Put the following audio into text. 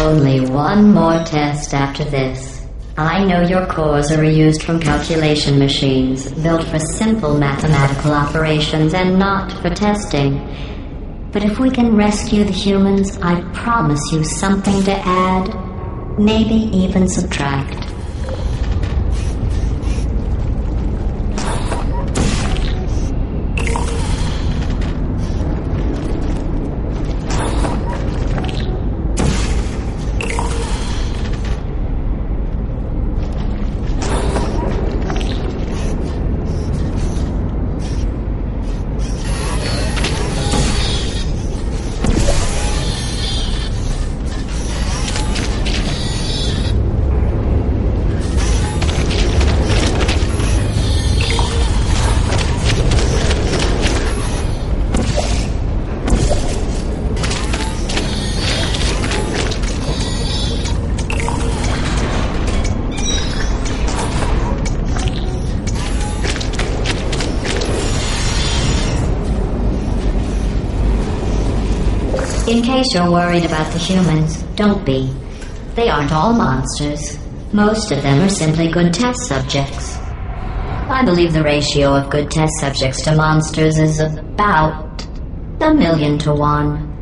Only one more test after this. I know your cores are reused from calculation machines, built for simple mathematical operations and not for testing. But if we can rescue the humans, I promise you something to add, maybe even subtract. In case you're worried about the humans, don't be. They aren't all monsters. Most of them are simply good test subjects. I believe the ratio of good test subjects to monsters is about a million to one.